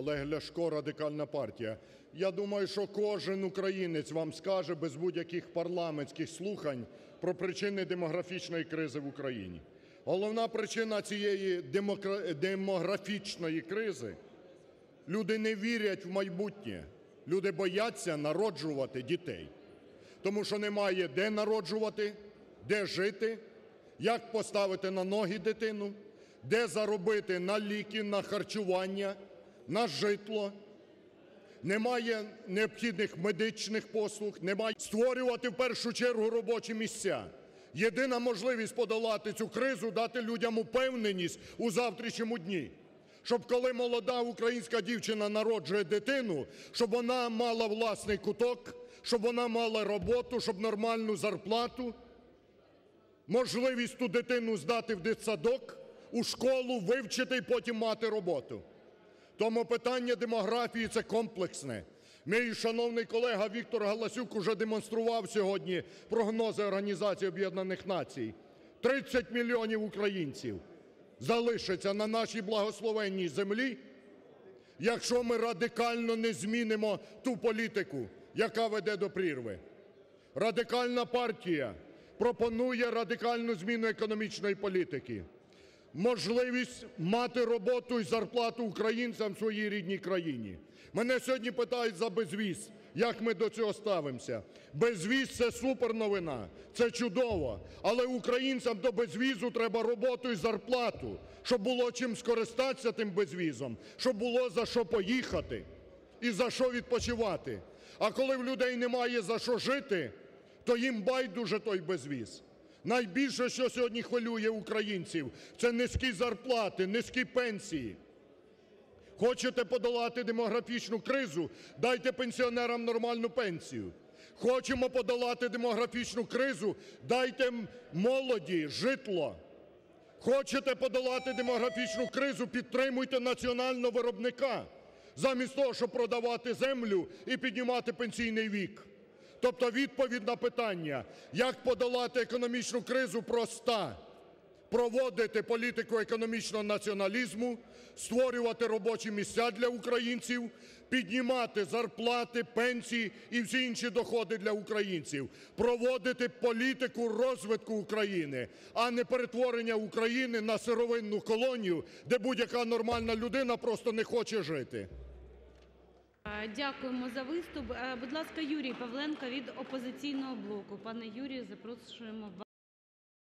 Олег Ляшко, Радикальна партія. Я думаю, що кожен українець вам скаже без будь-яких парламентських слухань про причини демографічної кризи в Україні. Головна причина цієї демографічної кризи – люди не вірять в майбутнє, люди бояться народжувати дітей. Тому що немає де народжувати, де жити, як поставити на ноги дитину, де заробити на ліки, на харчування, на житло. Немає необхідних медичних послуг, немає створювати в першу чергу робочі місця. Єдина можливість подолати цю кризу – дати людям упевненість у завтрашньому дні. Щоб коли молода українська дівчина народжує дитину, щоб вона мала власний куток, щоб вона мала роботу, щоб нормальну зарплату, можливість ту дитину здати в дитсадок, у школу, вивчити і потім мати роботу. Тому питання демографії – це комплексне. Мій шановний колега Віктор Галасюк уже демонстрував сьогодні прогнози Організації Об'єднаних Націй. 30 мільйонів українців залишиться на нашій благословенній землі, якщо ми радикально не змінимо ту політику, яка веде до прірви. Радикальна партія пропонує радикальну зміну економічної політики, можливість мати роботу і зарплату українцям в своїй рідній країні. Мене сьогодні питають за безвіз, як ми до цього ставимося. Безвіз – це супер новина, це чудово, але українцям до безвізу треба роботу і зарплату, щоб було чим скористатися тим безвізом, щоб було за що поїхати і за що відпочивати. А коли в людей немає за що жити, то їм байдуже той безвіз. Найбільше, що сьогодні хвилює українців, це низькі зарплати, низькі пенсії. Хочете подолати демографічну кризу, дайте пенсіонерам нормальну пенсію. Хочемо подолати демографічну кризу, дайте молоді житло. Хочете подолати демографічну кризу, підтримуйте національного виробника, замість того, щоб продавати землю і піднімати пенсійний вік. Тобто відповідь на питання, як подолати економічну кризу, проста: проводити політику економічного націоналізму, створювати робочі місця для українців, піднімати зарплати, пенсії і всі інші доходи для українців, проводити політику розвитку України, а не перетворення України на сировинну колонію, де будь-яка нормальна людина просто не хоче жити. Дякуємо за виступ. Е, Будь ласка, Юрій Павленко від "Опозиційного блоку". Пане Юрію, запрошуємо вас.